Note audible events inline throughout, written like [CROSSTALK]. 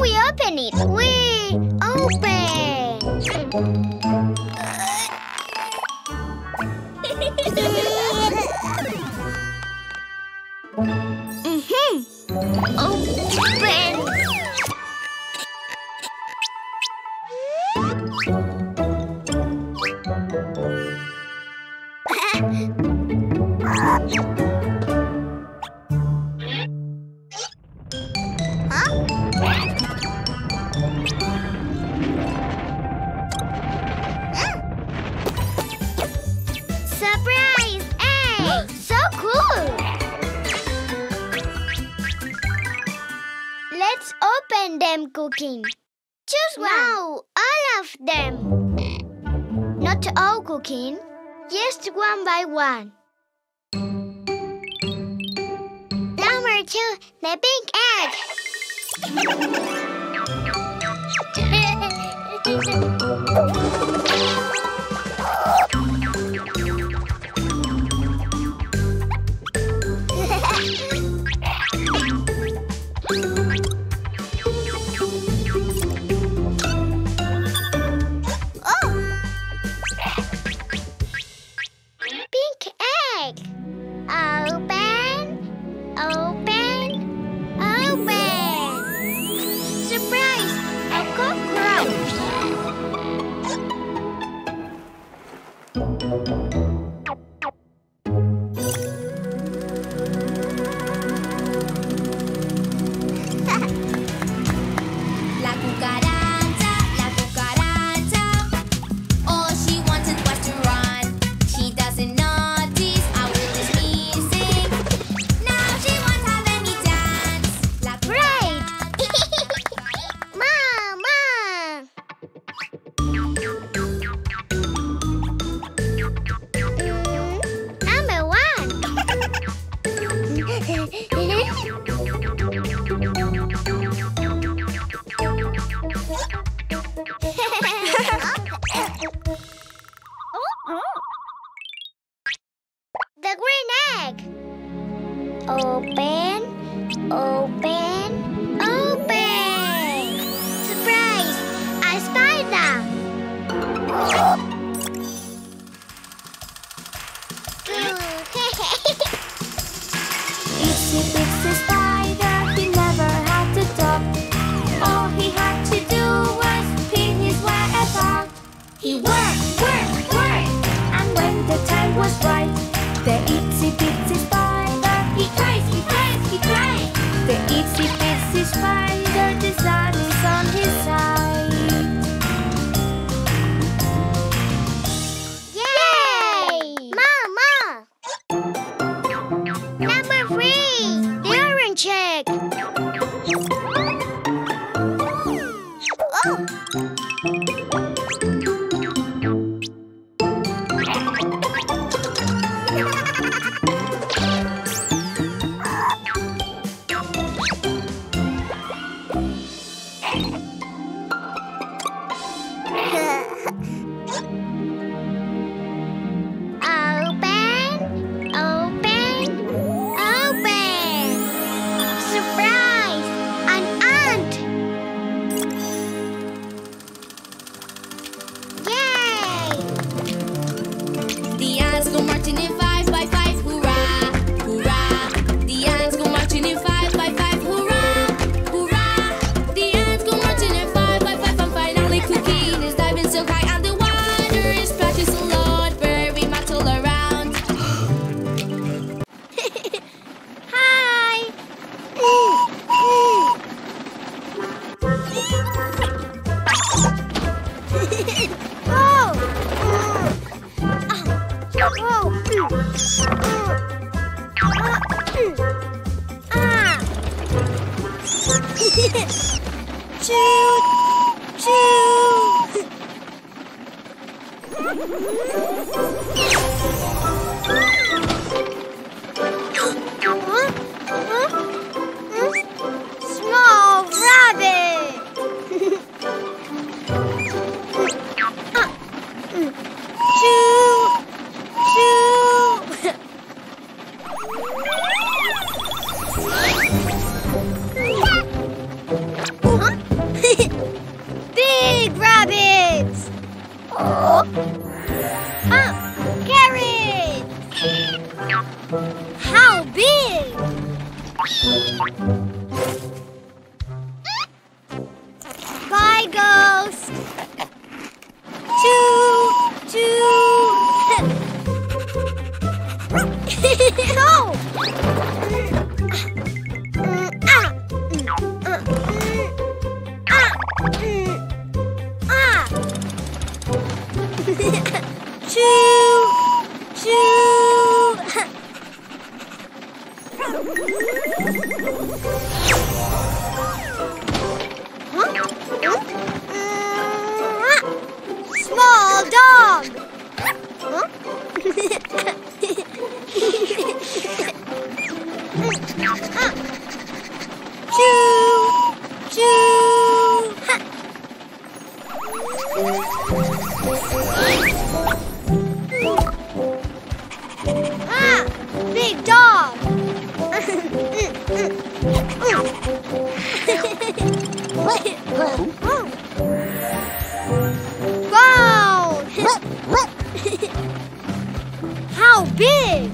we open it? We open. hmm Open. [LAUGHS] open them Cuquín. Choose one. No, all of them. Not all Cuquín, just one by one. Number two, the big egg. [LAUGHS] Up. Up. Carrot. How big? wow! [LAUGHS] How big?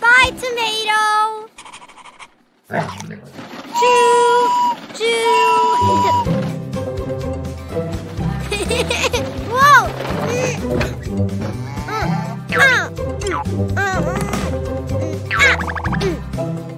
Bye, tomato! Choo! Choo! [LAUGHS] Whoa! Mm. Uh, uh, uh, uh, uh. Mm.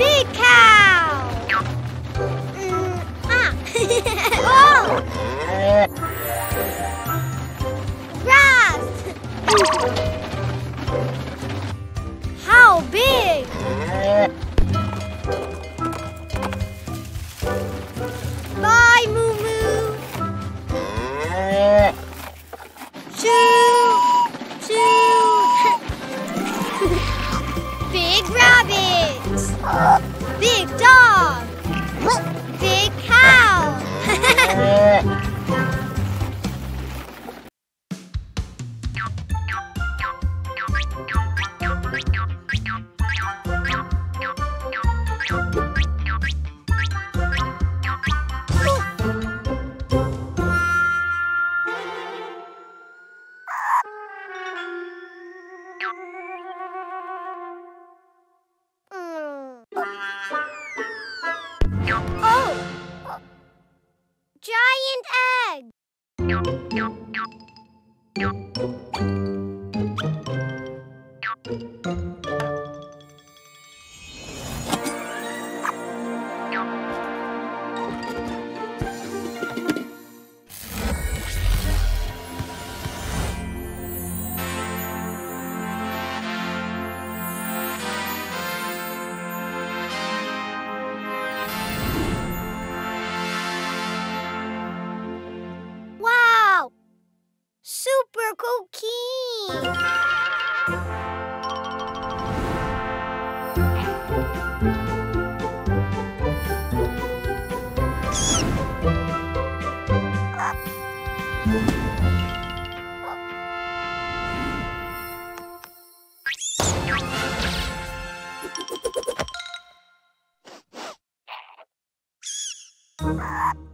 big cow. Mm, ah. [LAUGHS] oh. Grass. How big? big dog. Música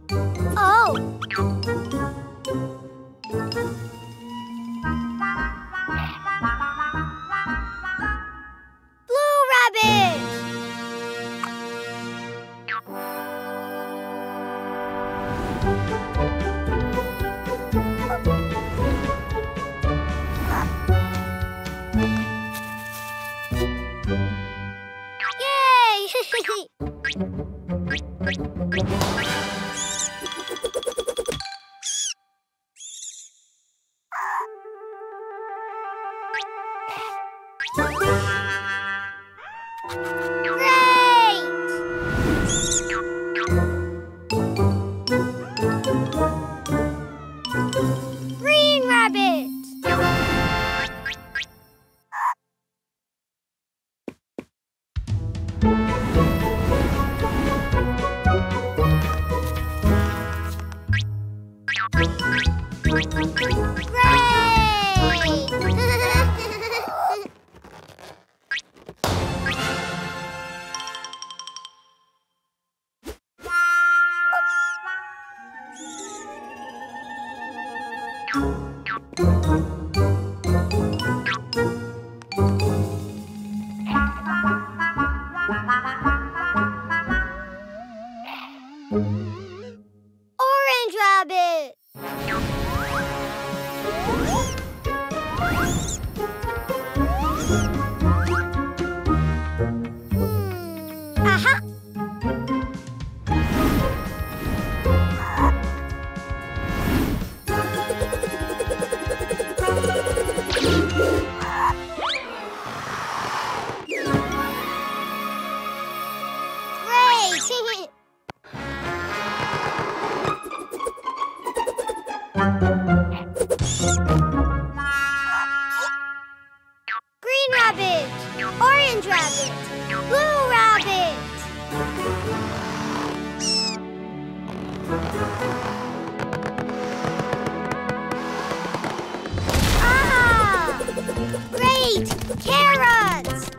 Orange rabbit! Great! Carrots!